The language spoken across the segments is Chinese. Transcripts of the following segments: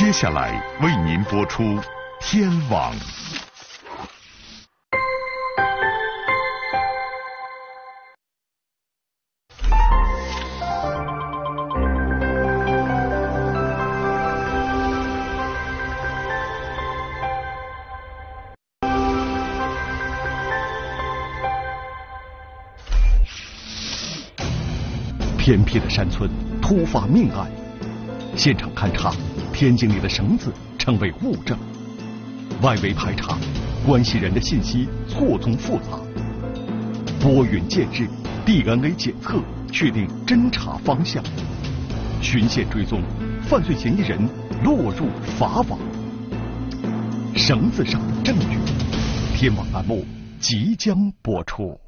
接下来为您播出《天网》。偏僻的山村突发命案，现场勘查，天井里的绳子成为物证。外围排查，关系人的信息错综复杂。拨云见日，DNA 检测确定侦查方向。循线追踪，犯罪嫌疑人落入法网。绳子上的证据，天网栏目即将播出。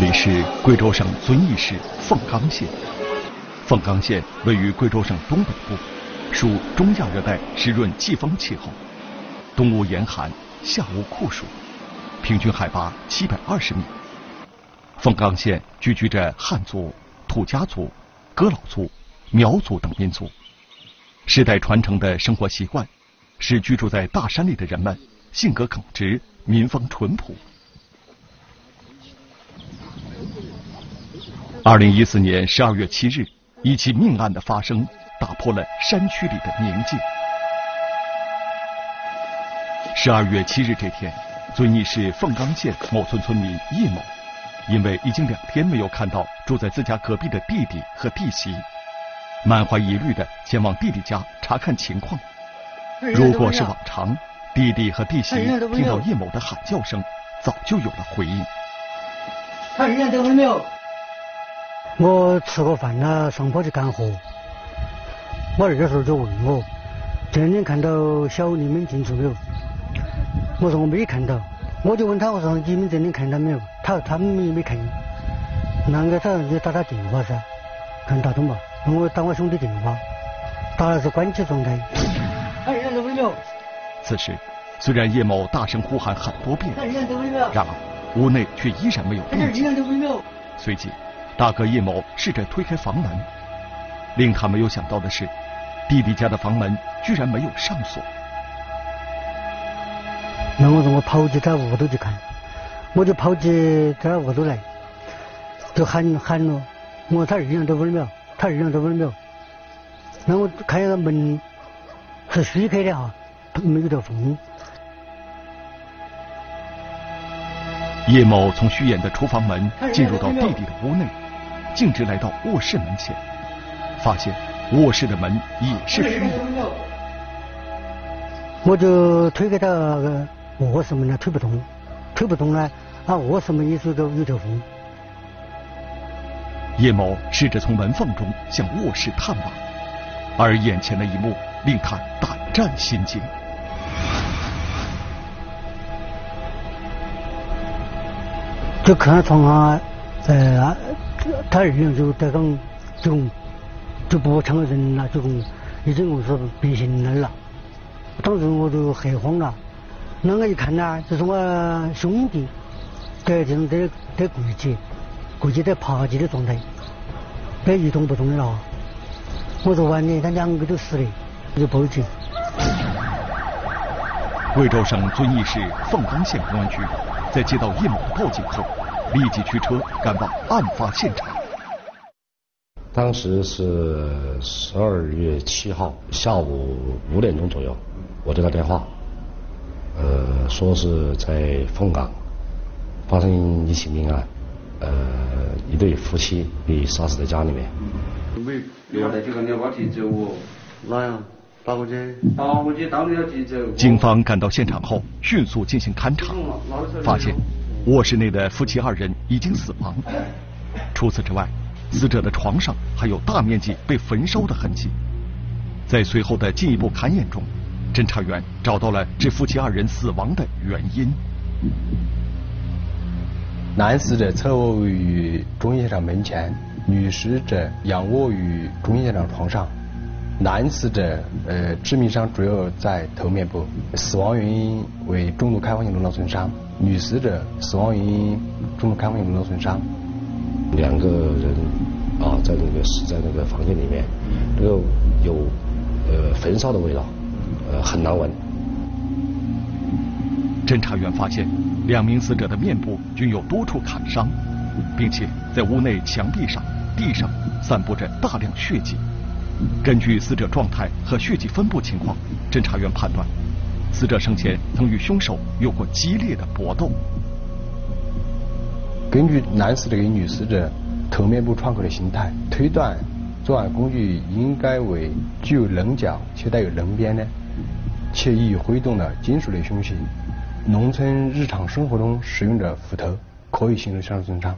这里是贵州省遵义市凤冈县。凤冈县位于贵州省东北部，属中亚热带湿润季风气候，冬无严寒，夏无酷暑，平均海拔七百二十米。凤冈县聚居着汉族、土家族、仡佬族、苗族等民族，世代传承的生活习惯，使居住在大山里的人们性格耿直，民风淳朴。二零一四年十二月七日，一起命案的发生打破了山区里的宁静。十二月七日这天，遵义市凤冈县某村村民叶某，因为已经两天没有看到住在自家隔壁的弟弟和弟媳，满怀疑虑的前往弟弟家查看情况。如果是往常，弟弟和弟媳听到叶某的喊叫声，早就有了回应。看人家结婚没有？我吃过饭了，上坡去干活。我二叔就问我：“今天看到小李们进出没有？”我说我没看到。我就问他：“我说你们今天看到没有？”他说他们也没看。那个他就打他电话噻，看打通嘛。我打我兄弟电话，打的是关机状态。他人家结婚没有？此时，虽然叶某大声呼喊很多遍，然而屋内却依然没有动静。随即。大哥叶某试着推开房门，令他没有想到的是，弟弟家的房门居然没有上锁。那我怎么跑进他屋头去看，我就跑进他屋头来，就喊喊了，我说他二娘在屋里没有？他二娘在屋里没有？那我看那个门是虚开的哈，没有条缝。叶某从虚掩的厨房门进入到弟弟的屋内。径直来到卧室门前，发现卧室的门也是虚的。我就推给他卧室门呢，推不动，推不动呢，啊，卧室门也是个有条缝。叶某试着从门缝中向卧室探望，而眼前的一幕令他胆战心惊。就看到床上，呃。他二娘就在讲，就就不像个人了，就已经我说变形人了。当时我就吓慌了，那个一看呢，就是我兄弟在这种在在跪起，跪起在爬起的状态，在一动不动的了。我说完了，他两个都死了，就报警。贵州省遵义市凤冈县公安局在接到叶某的报警后。立即驱车赶往案发现场。当时是十二月七号下午五点钟左右，我接到电话，呃，说是在凤岗发生一起命案，呃，一对夫妻被杀死在家里面。个我。哪样？打过去，打过去，到那急走。警方赶到现场后，迅速进行勘查，发现卧室内的夫妻二人已经死亡。除此之外，死者的床上还有大面积被焚烧的痕迹。在随后的进一步勘验中，侦查员找到了致夫妻二人死亡的原因。男死者侧卧于中医现场门前，女死者仰卧于中医现场床上。男死者呃致命伤主要在头面部，死亡原因为重度开放性颅脑损伤；女死者死亡原因中度开放性颅脑损伤。两个人啊，在那个死在那个房间里面，这个有呃焚烧的味道，呃很难闻。侦查员发现，两名死者的面部均有多处砍伤，并且在屋内墙壁上、地上散布着大量血迹。根据死者状态和血迹分布情况，侦查员判断，死者生前曾与凶手有过激烈的搏斗。根据男死者与女死者头面部创口的形态，推断作案工具应该为具有棱角且带有棱边的，且易挥动的金属类凶器。农村日常生活中使用的斧头可以形成伤损伤。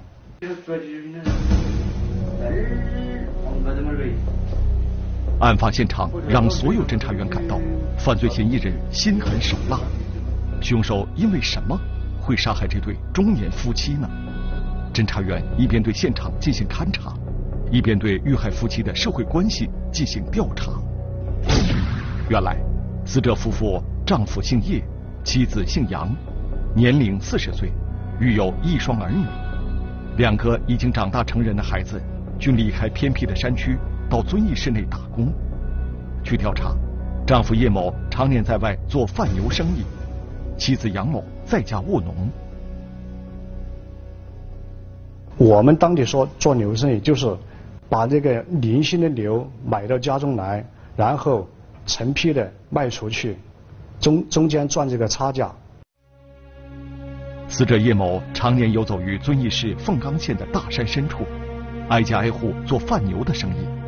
案发现场让所有侦查员感到，犯罪嫌疑人心狠手辣。凶手因为什么会杀害这对中年夫妻呢？侦查员一边对现场进行勘查，一边对遇害夫妻的社会关系进行调查。原来，死者夫妇丈夫姓叶，妻子姓杨，年龄四十岁，育有一双儿女，两个已经长大成人的孩子均离开偏僻的山区。到遵义市内打工。据调查，丈夫叶某常年在外做贩牛生意，妻子杨某在家务农。我们当地说做牛生意，就是把这个零星的牛买到家中来，然后成批的卖出去，中中间赚这个差价。死者叶某常年游走于遵义市凤冈县的大山深处，挨家挨户做贩牛的生意。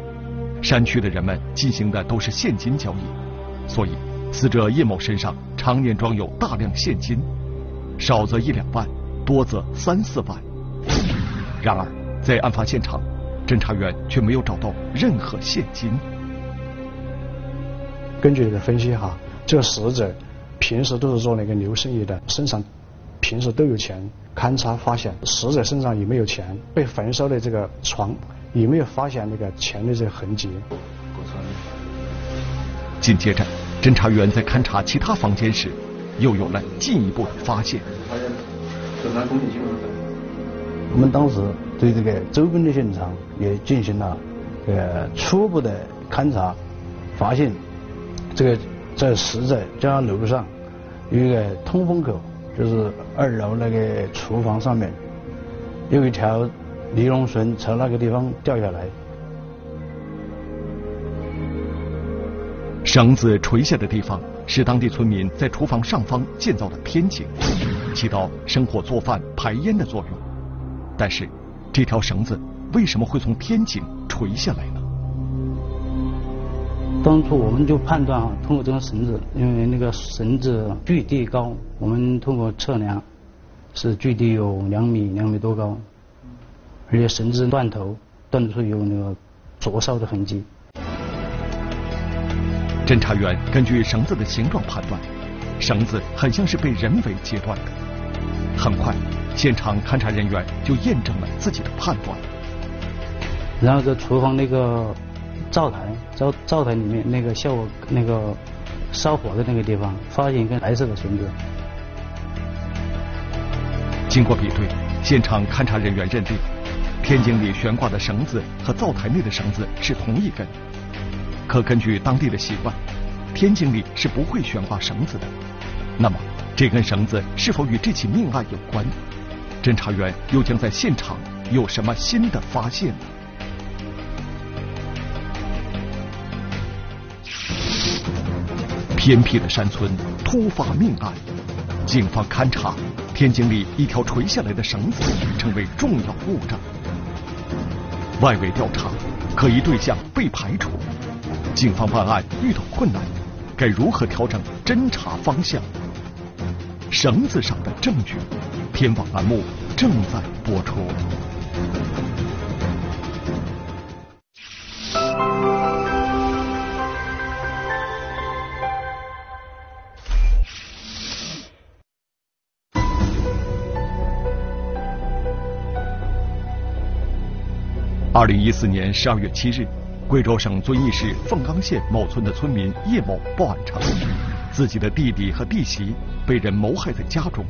山区的人们进行的都是现金交易，所以死者叶某身上常年装有大量现金，少则一两万，多则三四万。然而，在案发现场，侦查员却没有找到任何现金。根据这个分析哈，这个死者平时都是做那个牛生意的，身上平时都有钱。勘查发现，死者身上也没有钱，被焚烧的这个床。有没有发现那个钱的这个痕迹？紧接着，侦查员在勘察其他房间时，又有了进一步的发现。我们当时对这个周边的现场也进行了呃初步的勘查，发现这个在死者家楼上有一个通风口，就是二楼那个厨房上面有一条。尼龙绳从那个地方掉下来，绳子垂下的地方是当地村民在厨房上方建造的天井，起到生火做饭排烟的作用。但是，这条绳子为什么会从天井垂下来呢？当初我们就判断啊，通过这根绳子，因为那个绳子距地高，我们通过测量是距地有两米两米多高。而且绳子断头断处有那个灼烧的痕迹。侦查员根据绳子的形状判断，绳子很像是被人为截断的。很快，现场勘查人员就验证了自己的判断。然后在厨房那个灶台灶灶台里面那个效果那个烧火的那个地方，发现一根白色的绳子。经过比对，现场勘查人员认定。天井里悬挂的绳子和灶台内的绳子是同一根，可根据当地的习惯，天井里是不会悬挂绳子的。那么，这根绳子是否与这起命案有关？侦查员又将在现场有什么新的发现呢？偏僻的山村突发命案，警方勘查天井里一条垂下来的绳子，成为重要物证。外围调查，可疑对象被排除。警方办案遇到困难，该如何调整侦查方向？绳子上的证据，天网栏目正在播出。二零一四年十二月七日，贵州省遵义市凤冈县某村的村民叶某报案称，自己的弟弟和弟媳被人谋害在家中。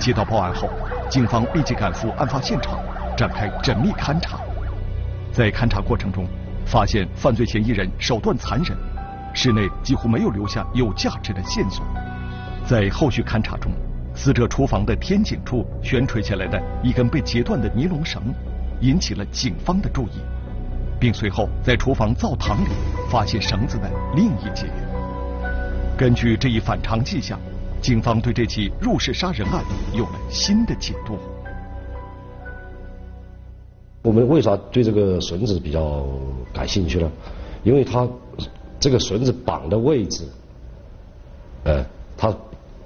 接到报案后，警方立即赶赴案发现场，展开缜密勘查。在勘查过程中，发现犯罪嫌疑人手段残忍，室内几乎没有留下有价值的线索。在后续勘查中，死者厨房的天井处悬垂下来的一根被截断的尼龙绳。引起了警方的注意，并随后在厨房灶堂里发现绳子的另一节。根据这一反常迹象，警方对这起入室杀人案有了新的解读。我们为啥对这个绳子比较感兴趣呢？因为它这个绳子绑的位置，呃，它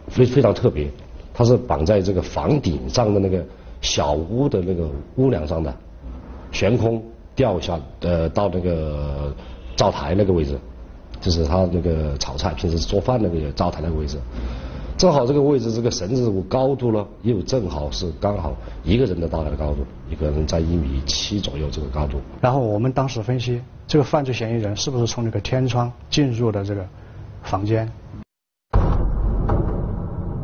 非非常特别，它是绑在这个房顶上的那个小屋的那个屋梁上的。悬空掉下，呃，到那个灶台那个位置，就是他那个炒菜、平时做饭那个灶台那个位置，正好这个位置，这个绳子高度呢，又正好是刚好一个人的大概的高度，一个人在一米七左右这个高度。然后我们当时分析，这个犯罪嫌疑人是不是从那个天窗进入的这个房间？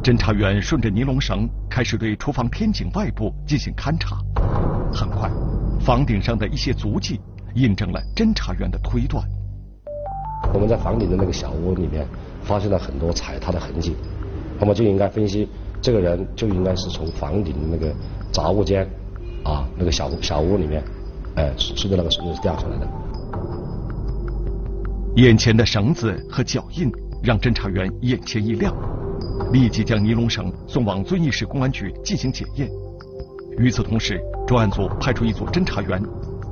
侦查员顺着尼龙绳开始对厨房天井外部进行勘查，很快。房顶上的一些足迹印证了侦查员的推断。我们在房顶的那个小屋里面发现了很多踩踏的痕迹，那么就应该分析这个人就应该是从房顶的那个杂物间啊那个小小屋里面，哎，顺着那个绳子掉下来的。眼前的绳子和脚印让侦查员眼前一亮，立即将尼龙绳送往遵义市公安局进行检验。与此同时，专案组派出一组侦查员，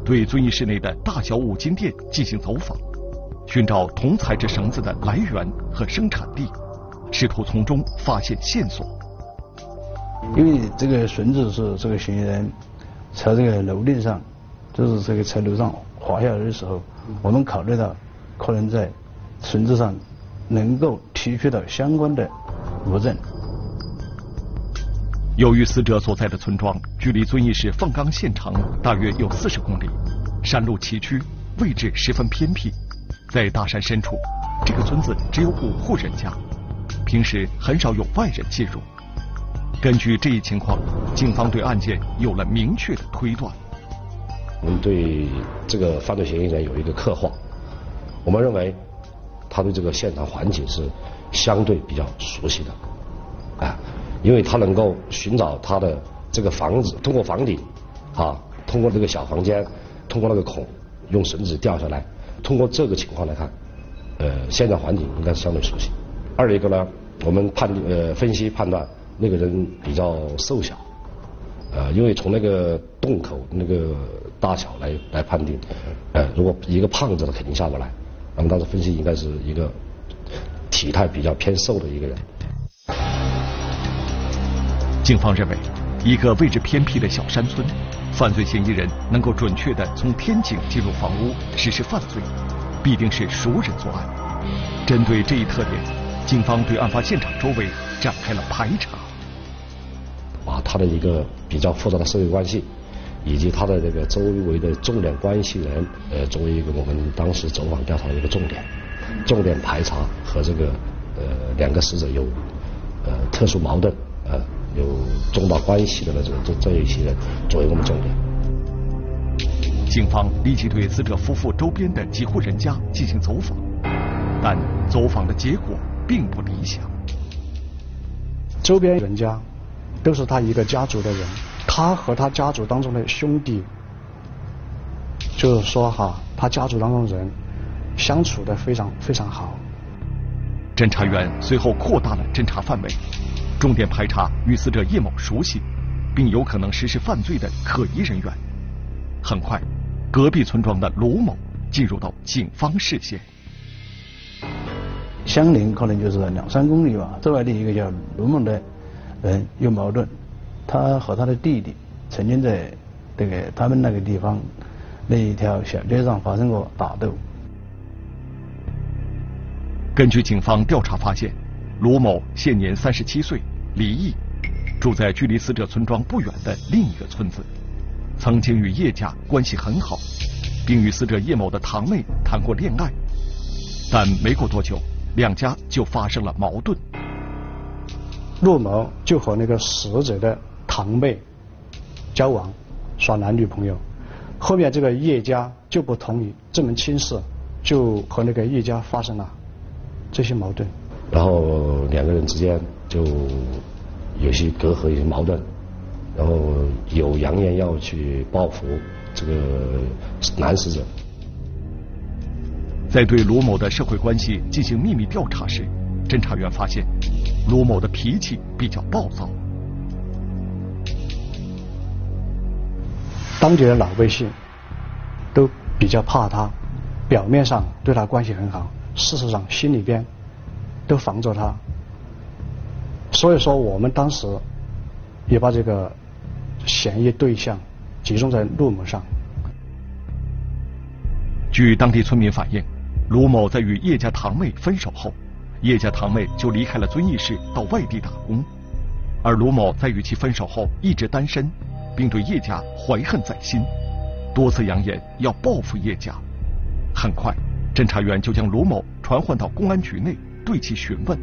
对遵义市内的大小五金店进行走访，寻找铜材质绳子的来源和生产地，试图从中发现线索。因为这个绳子是这个嫌疑人从这个楼顶上，就是这个从楼上滑下来的时候，我们考虑到可能在绳子上能够提取到相关的物证。由于死者所在的村庄距离遵义市凤冈县城大约有四十公里，山路崎岖，位置十分偏僻，在大山深处，这个村子只有五户人家，平时很少有外人进入。根据这一情况，警方对案件有了明确的推断。我们对这个犯罪嫌疑人有一个刻画，我们认为他对这个现场环境是相对比较熟悉的，啊。因为他能够寻找他的这个房子，通过房顶，啊，通过这个小房间，通过那个孔，用绳子掉下来。通过这个情况来看，呃，现场环境应该是相对熟悉。二一个呢，我们判呃分析判断那个人比较瘦小，呃，因为从那个洞口那个大小来来判定，呃，如果一个胖子他肯定下不来。那么当时分析应该是一个体态比较偏瘦的一个人。警方认为，一个位置偏僻的小山村，犯罪嫌疑人能够准确地从天井进入房屋实施犯罪，必定是熟人作案。针对这一特点，警方对案发现场周围展开了排查，把他的一个比较复杂的社会关系，以及他的这个周围的重点关系人，呃，作为一个我们当时走访调查的一个重点，重点排查和这个呃两个死者有呃特殊矛盾，呃。有重大关系的那种这这一些人作为我们重点。警方立即对死者夫妇周边的几户人家进行走访，但走访的结果并不理想。周边人家都是他一个家族的人，他和他家族当中的兄弟，就是说哈，他家族当中人相处的非常非常好。侦查员随后扩大了侦查范围。重点排查与死者叶某熟悉，并有可能实施犯罪的可疑人员。很快，隔壁村庄的卢某进入到警方视线。相邻可能就是两三公里吧，之外的一个叫卢某的人有矛盾，他和他的弟弟曾经在这个他们那个地方那一条小街上发生过打斗。根据警方调查发现，卢某现年三十七岁，离异，住在距离死者村庄不远的另一个村子，曾经与叶家关系很好，并与死者叶某的堂妹谈过恋爱，但没过多久。两家就发生了矛盾，陆某就和那个死者的堂妹交往，耍男女朋友。后面这个叶家就不同意这门亲事，就和那个叶家发生了这些矛盾。然后两个人之间就有些隔阂，有些矛盾，然后有扬言要去报复这个男死者。在对卢某的社会关系进行秘密调查时，侦查员发现，卢某的脾气比较暴躁。当地的老百姓都比较怕他，表面上对他关系很好，事实上心里边都防着他。所以说，我们当时也把这个嫌疑对象集中在陆某上。据当地村民反映。卢某在与叶家堂妹分手后，叶家堂妹就离开了遵义市到外地打工，而卢某在与其分手后一直单身，并对叶家怀恨在心，多次扬言要报复叶家。很快，侦查员就将卢某传唤到公安局内对其询问，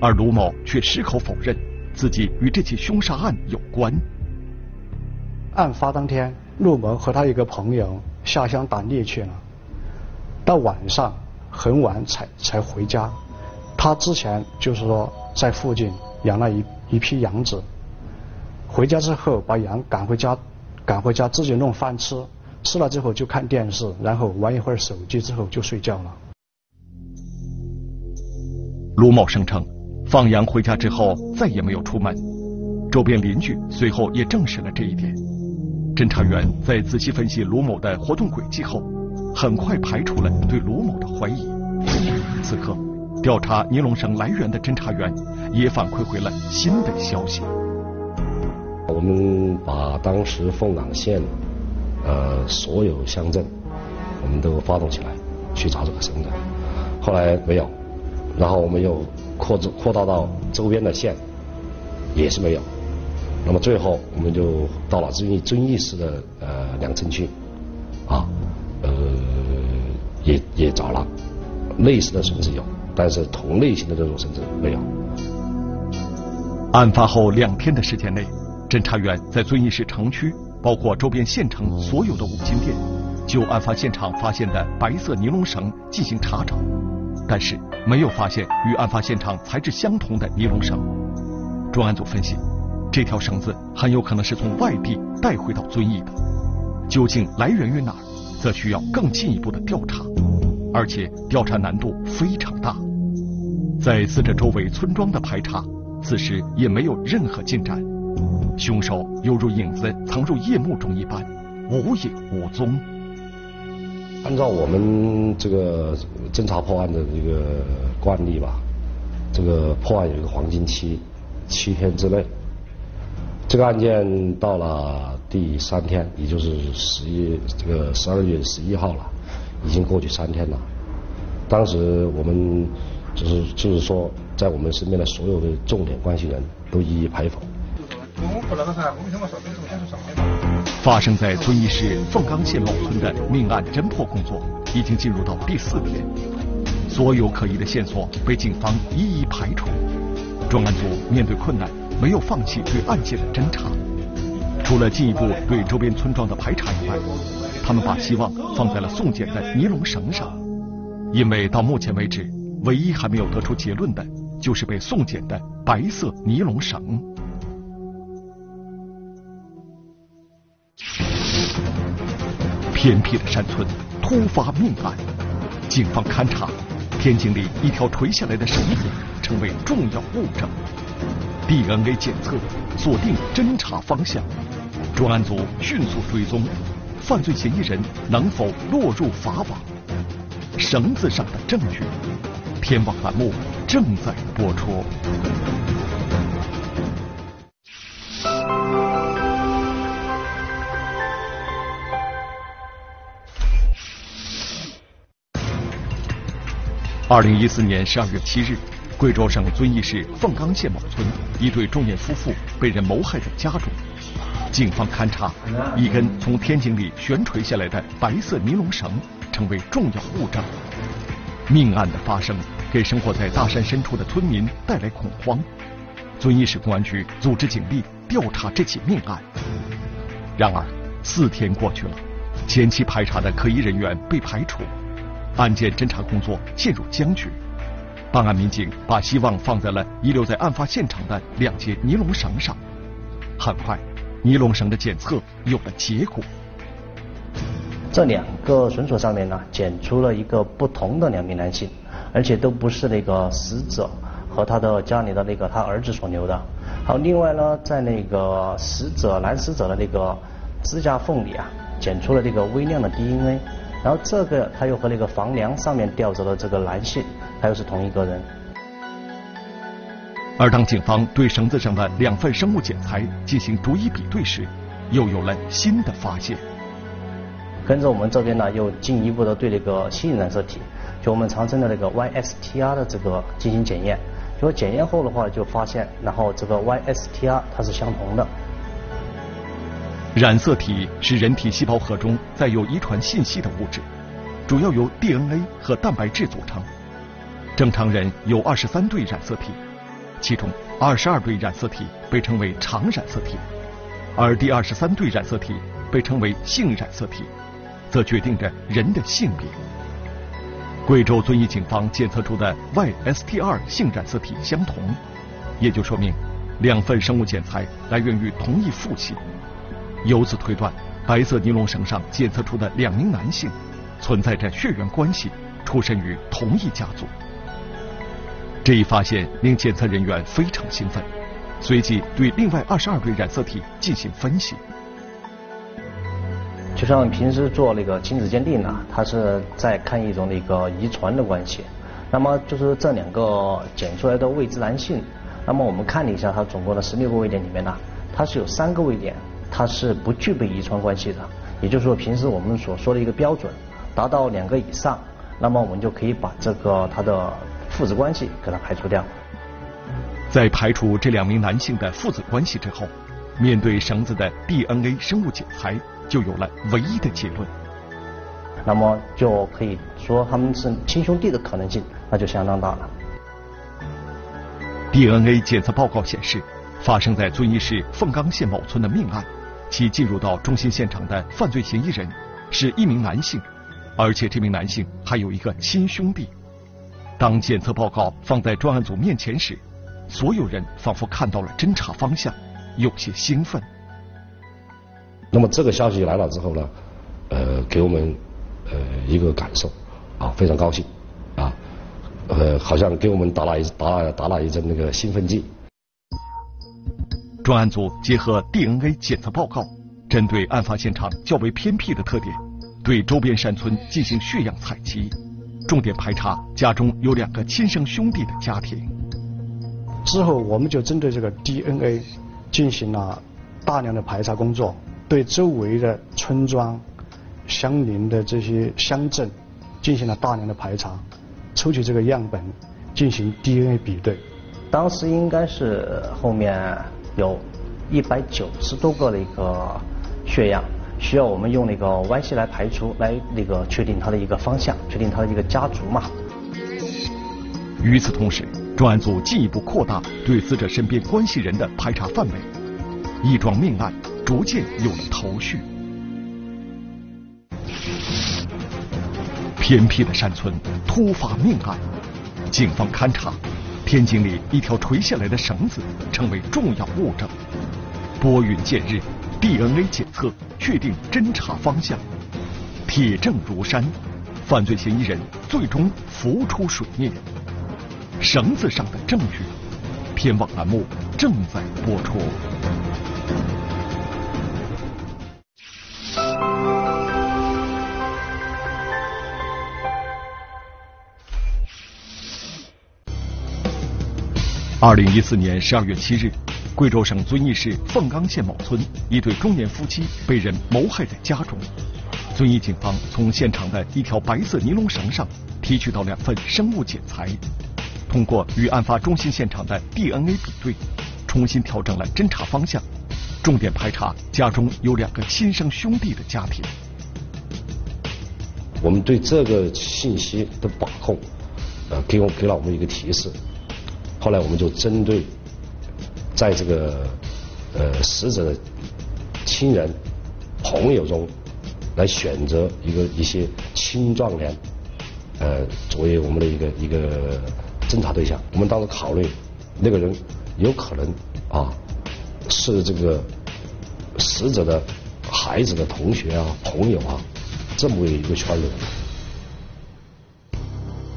而卢某却矢口否认自己与这起凶杀案有关。案发当天，陆某和他一个朋友下乡打猎去了。到晚上很晚才才回家，他之前就是说在附近养了一一批羊子，回家之后把羊赶回家，赶回家自己弄饭吃，吃了之后就看电视，然后玩一会儿手机之后就睡觉了。卢某声称，放羊回家之后再也没有出门，周边邻居随后也证实了这一点。侦查员在仔细分析卢某的活动轨迹后。很快排除了对卢某的怀疑。此刻，调查尼龙绳来源的侦查员也反馈回了新的消息。我们把当时凤岗县呃所有乡镇，我们都发动起来去找这个绳子，后来没有，然后我们又扩扩大到周边的县，也是没有。那么最后，我们就到了遵义遵义市的呃两城区，啊。呃，也也找了类似的绳子有，但是同类型的这种绳子没有。案发后两天的时间内，侦查员在遵义市城区，包括周边县城所有的五金店，就案发现场发现的白色尼龙绳进行查找，但是没有发现与案发现场材质相同的尼龙绳。专案组分析，这条绳子很有可能是从外地带回到遵义的，究竟来源于哪儿？则需要更进一步的调查，而且调查难度非常大。在死者周围村庄的排查，此时也没有任何进展，凶手犹如影子藏入夜幕中一般，无影无踪。按照我们这个侦查破案的这个惯例吧，这个破案有一个黄金期，七天之内。这个案件到了第三天，也就是十一这个十二月十一号了，已经过去三天了。当时我们就是就是说，在我们身边的所有的重点关系人都一一排访。发生在遵义市凤冈县老村的命案侦破工作已经进入到第四天，所有可疑的线索被警方一一排除。专案组面对困难。没有放弃对案件的侦查，除了进一步对周边村庄的排查以外，他们把希望放在了送检的尼龙绳上，因为到目前为止，唯一还没有得出结论的，就是被送检的白色尼龙绳。偏僻的山村突发命案，警方勘查，天井里一条垂下来的绳子成为重要物证。DNA 检测，锁定侦查方向，专案组迅速追踪，犯罪嫌疑人能否落入法网？绳子上的证据，天网栏目正在播出。二零一四年十二月七日，贵州省遵义市凤冈县某村一对中年夫妇被人谋害在家中。警方勘查，一根从天井里悬垂下来的白色尼龙绳成为重要物证。命案的发生给生活在大山深处的村民带来恐慌。遵义市公安局组织警力调查这起命案。然而，四天过去了，前期排查的可疑人员被排除。案件侦查工作陷入僵局，办案民警把希望放在了遗留在案发现场的两节尼龙绳上。很快，尼龙绳的检测有了结果。这两个绳索上面呢，检出了一个不同的两名男性，而且都不是那个死者和他的家里的那个他儿子所留的。好，另外呢，在那个死者男死者的那个指甲缝里啊，检出了这个微量的 DNA。然后这个他又和那个房梁上面吊着的这个男性，他又是同一个人。而当警方对绳子上的两份生物检材进行逐一比对时，又有了新的发现。跟着我们这边呢，又进一步的对那个性染色体，就我们常称的那个 YSTR 的这个进行检验。结果检验后的话，就发现，然后这个 YSTR 它是相同的。染色体是人体细胞核中载有遗传信息的物质，主要由 DNA 和蛋白质组成。正常人有二十三对染色体，其中二十二对染色体被称为常染色体，而第二十三对染色体被称为性染色体，则决定着人的性别。贵州遵义警方检测出的 YST2 性染色体相同，也就说明两份生物检材来源于同一父亲。由此推断，白色尼龙绳上检测出的两名男性存在着血缘关系，出身于同一家族。这一发现令检测人员非常兴奋，随即对另外二十二对染色体进行分析。就像平时做那个亲子鉴定呢，它是在看一种那个遗传的关系。那么就是这两个检出来的未知男性，那么我们看了一下，它总共的十六个位点里面呢，它是有三个位点。它是不具备遗传关系的，也就是说，平时我们所说的一个标准达到两个以上，那么我们就可以把这个它的父子关系给它排除掉。在排除这两名男性的父子关系之后，面对绳子的 DNA 生物检材，就有了唯一的结论。那么就可以说他们是亲兄弟的可能性，那就相当大了。DNA 检测报告显示，发生在遵义市凤冈县某村的命案。其进入到中心现场的犯罪嫌疑人是一名男性，而且这名男性还有一个亲兄弟。当检测报告放在专案组面前时，所有人仿佛看到了侦查方向，有些兴奋。那么这个消息来了之后呢，呃，给我们呃一个感受啊，非常高兴啊，呃，好像给我们打了一打打了一针那个兴奋剂。专案组结合 DNA 检测报告，针对案发现场较为偏僻的特点，对周边山村进行血样采集，重点排查家中有两个亲生兄弟的家庭。之后，我们就针对这个 DNA 进行了大量的排查工作，对周围的村庄、相邻的这些乡镇进行了大量的排查，抽取这个样本进行 DNA 比对。当时应该是后面。有一百九十多个的一个血样，需要我们用那个 Y 系来排除，来那个确定它的一个方向，确定它的一个家族嘛。与此同时，专案组进一步扩大对死者身边关系人的排查范围，一桩命案逐渐有了头绪。偏僻的山村突发命案，警方勘查。天井里一条垂下来的绳子成为重要物证，拨云见日，DNA 检测确定侦查方向，铁证如山，犯罪嫌疑人最终浮出水面。绳子上的证据，天网栏目正在播出。二零一四年十二月七日，贵州省遵义市凤冈县某村一对中年夫妻被人谋害在家中。遵义警方从现场的一条白色尼龙绳上提取到两份生物检材，通过与案发中心现场的 DNA 比对，重新调整了侦查方向，重点排查家中有两个亲生兄弟的家庭。我们对这个信息的把控，呃，给我给了我们一个提示。后来我们就针对在这个呃死者的亲人朋友中来选择一个一些青壮年，呃，作为我们的一个一个侦查对象。我们当时考虑那个人有可能啊是这个死者的孩子的同学啊朋友啊这么一个圈子。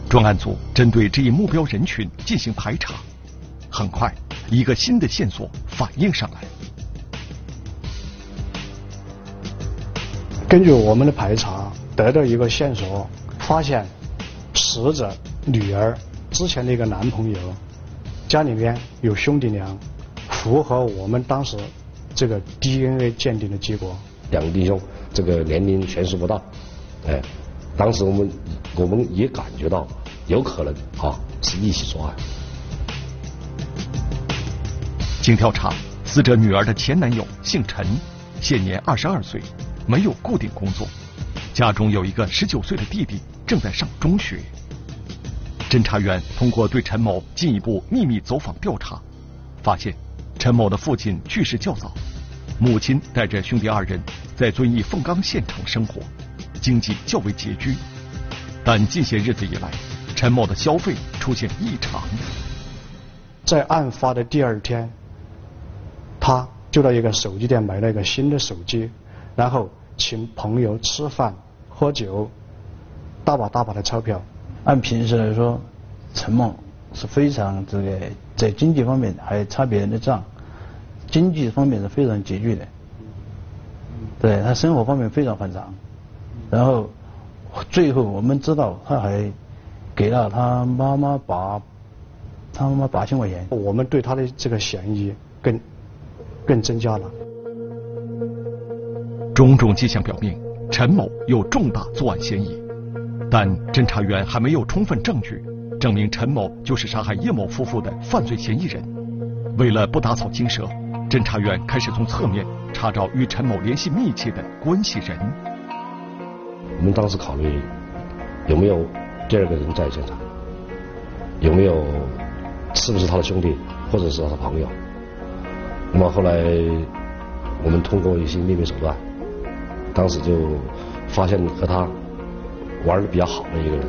专案组针对这一目标人群进行排查，很快，一个新的线索反映上来。根据我们的排查，得到一个线索，发现死者女儿之前的一个男朋友家里面有兄弟俩，符合我们当时这个 DNA 鉴定的结果。两个弟兄这个年龄悬殊不大，哎，当时我们我们也感觉到。有可能啊是一起作案。经调查，死者女儿的前男友姓陈，现年二十二岁，没有固定工作，家中有一个十九岁的弟弟正在上中学。侦查员通过对陈某进一步秘密走访调查，发现陈某的父亲去世较早，母亲带着兄弟二人在遵义凤冈县城生活，经济较为拮据，但近些日子以来。陈某的消费出现异常，在案发的第二天，他就到一个手机店买了一个新的手机，然后请朋友吃饭喝酒，大把大把的钞票。按平时来说，陈某是非常这个在经济方面还差别人的账，经济方面是非常拮据的，对他生活方面非常反常，然后最后我们知道他还。给了他妈妈八，他妈妈八千块钱，我们对他的这个嫌疑更更增加了。种种迹象表明，陈某有重大作案嫌疑，但侦查员还没有充分证据证明陈某就是杀害叶某夫妇的犯罪嫌疑人。为了不打草惊蛇，侦查员开始从侧面查找与陈某联系密切的关系人。我们当时考虑有没有。第二个人在现场有没有？是不是他的兄弟，或者是他的朋友？那么后来我们通过一些秘密手段，当时就发现和他玩的比较好的一个人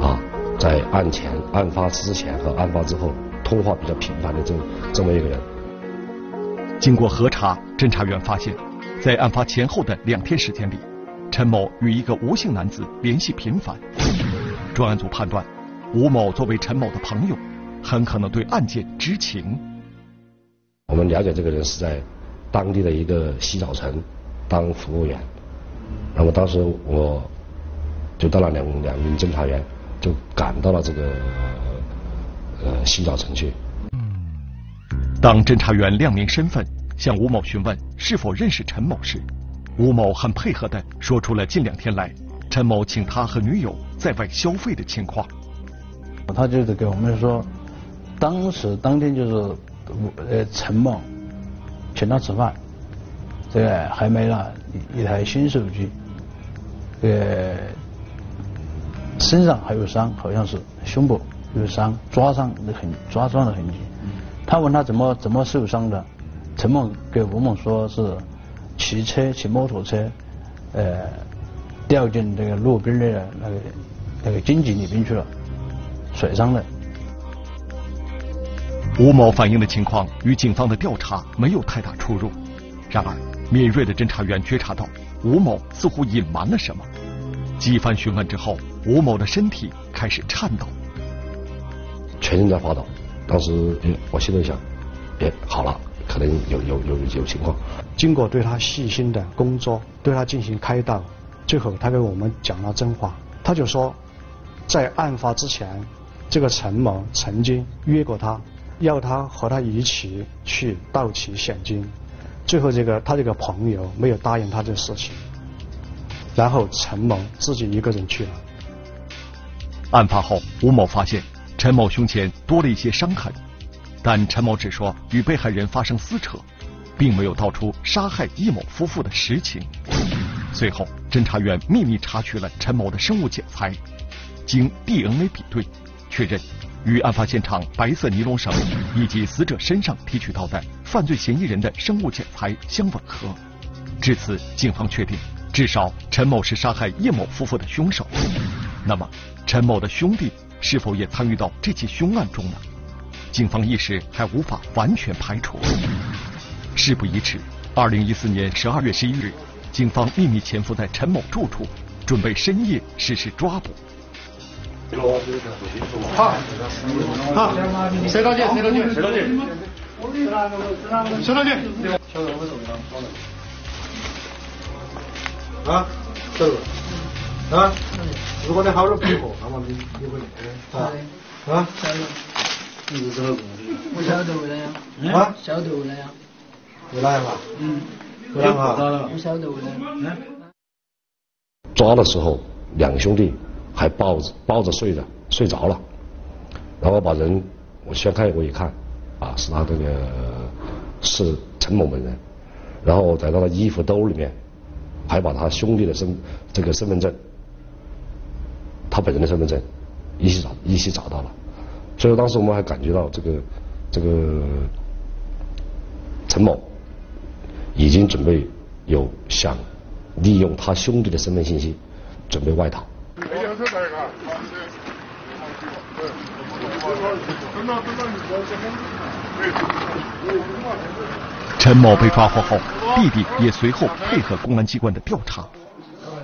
啊，在案前、案发之前和案发之后通话比较频繁的这这么一个人。经过核查，侦查员发现，在案发前后的两天时间里，陈某与一个吴姓男子联系频繁。专案组判断，吴某作为陈某的朋友，很可能对案件知情。我们了解这个人是在当地的一个洗澡城当服务员，那么当时我就带了两两名侦查员，就赶到了这个呃洗澡城去。当侦查员亮明身份，向吴某询问是否认识陈某时，吴某很配合的说出了近两天来。陈某请他和女友在外消费的情况，他就是给我们说，当时当天就是呃陈某请他吃饭，这个还买了一台新手机，呃身上还有伤，好像是胸部有伤，抓伤的痕，抓伤的痕迹。他问他怎么怎么受伤的，陈某给吴某说是骑车骑摩托车，呃。掉进这个路边的那个那个荆棘里边去了，摔伤了。吴某反映的情况与警方的调查没有太大出入，然而敏锐的侦查员觉察到吴某似乎隐瞒了什么。几番询问之后，吴某的身体开始颤抖，全身在发抖。当时，哎我心里想，哎，好了，可能有有有有情况。经过对他细心的工作，对他进行开导。最后，他给我们讲了真话。他就说，在案发之前，这个陈某曾经约过他，要他和他一起去盗取现金，最后这个他这个朋友没有答应他这事情，然后陈某自己一个人去了。案发后，吴某发现陈某胸前多了一些伤痕，但陈某只说与被害人发生撕扯，并没有道出杀害易某夫妇的实情。随后，侦查员秘密查取了陈某的生物检材，经 DNA 比对，确认与案发现场白色尼龙绳以及死者身上提取到的犯罪嫌疑人的生物检材相吻合。至此，警方确定，至少陈某是杀害叶某夫妇的凶手。那么，陈某的兄弟是否也参与到这起凶案中呢？警方一时还无法完全排除。事不宜迟，二零一四年十二月十一日，警方秘密潜伏在陈某住处，准备深夜实施抓捕。好，好，谁道歉？谁道歉？谁道歉？谁道歉？啊，啊，如果你好好配合，那么你你会啊啊，晓得，你是个我晓得为了呀，啊，晓得为了呀，为哪样啊？嗯，为哪个？我晓得为。抓的时候，两兄弟还抱着抱着睡着，睡着了，然后把人我掀开我一看，啊，是他这个是陈某本人，然后在他的衣服兜里面，还把他兄弟的身这个身份证。他本人的身份证一起找一起找到了，所以当时我们还感觉到这个这个陈某已经准备有想利用他兄弟的身份信息准备外逃。陈某被抓获后，弟弟也随后配合公安机关的调查。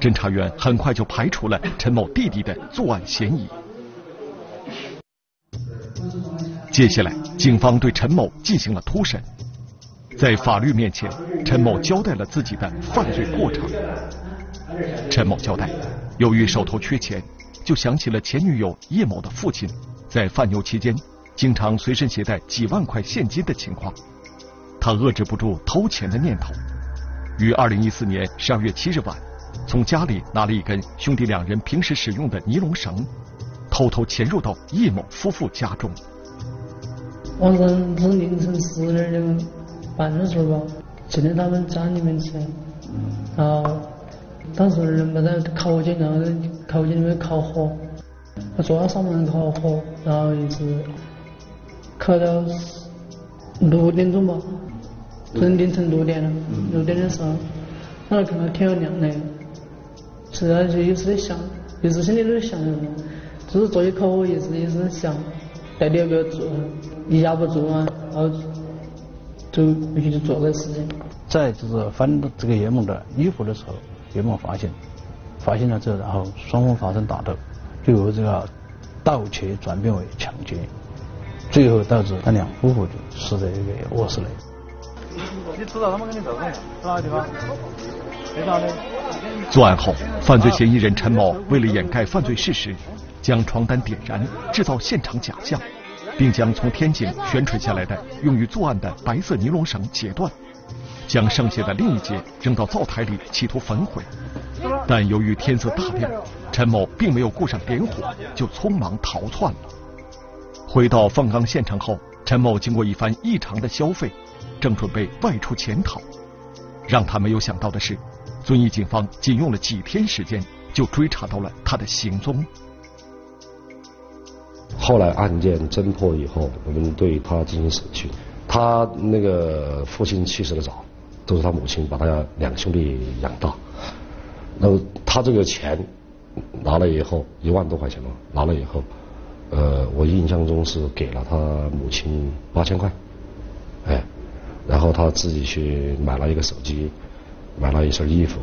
侦查员很快就排除了陈某弟弟的作案嫌疑。接下来，警方对陈某进行了突审。在法律面前，陈某交代了自己的犯罪过程。陈某交代，由于手头缺钱，就想起了前女友叶某的父亲在贩牛期间经常随身携带几万块现金的情况，他遏制不住偷钱的念头，于二零一四年十二月七日晚。从家里拿了一根兄弟两人平时使用的尼龙绳，偷偷潜入到叶某夫妇家中。晚上是凌晨十二点半的时候吧，进到他们家里面去，然后当时人们在烤井，然后在烤井里面烤火，我坐在上面烤火，然后一直烤到六点钟吧，是凌晨六点了，六点的时候，然后看到天要亮了。实在就一直在想，一直心里都在想，就是做起烤火一直一直在想，到底要不要做，你压不住啊，然后就必须得做这个事情。在就是翻这个叶某的衣服的时候，叶某发现，发现了之后，然后双方发生打斗，最后这个盗窃转变为抢劫，最后导致他两夫妇就死在这个卧室内。你知道他们跟你斗是哪个地方？非常的。作案后，犯罪嫌疑人陈某为了掩盖犯罪事实，将床单点燃，制造现场假象，并将从天井悬垂下来的用于作案的白色尼龙绳截断，将剩下的另一截扔到灶台里，企图焚毁。但由于天色大亮，陈某并没有顾上点火，就匆忙逃窜了。回到放钢现场后，陈某经过一番异常的消费，正准备外出潜逃。让他没有想到的是。遵义警方仅用了几天时间，就追查到了他的行踪。后来案件侦破以后，我们对他进行审讯。他那个父亲去世的早，都是他母亲把他两兄弟养大。那么他这个钱拿了以后，一万多块钱嘛，拿了以后，呃，我印象中是给了他母亲八千块，哎，然后他自己去买了一个手机。买了一身衣服。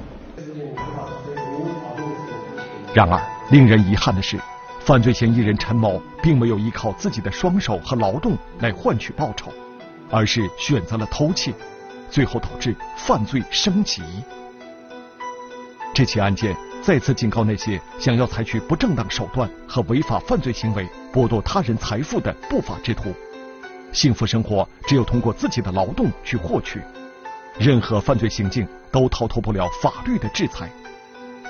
然而，令人遗憾的是，犯罪嫌疑人陈某并没有依靠自己的双手和劳动来换取报酬，而是选择了偷窃，最后导致犯罪升级。这起案件再次警告那些想要采取不正当手段和违法犯罪行为剥夺他人财富的不法之徒：幸福生活只有通过自己的劳动去获取。任何犯罪行径都逃脱不了法律的制裁。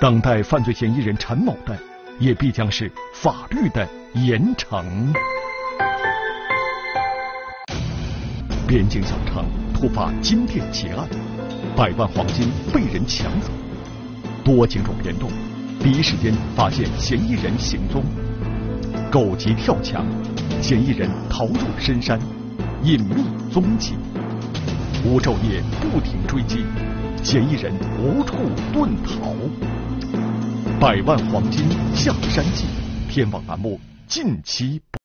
等待犯罪嫌疑人陈某的，也必将是法律的严惩。边境小城突发金店劫案，百万黄金被人抢走。多警种联动，第一时间发现嫌疑人行踪。狗急跳墙，嫌疑人逃入深山，隐秘踪迹。无昼夜不停追击，嫌疑人无处遁逃。百万黄金下山记，天网栏目近期。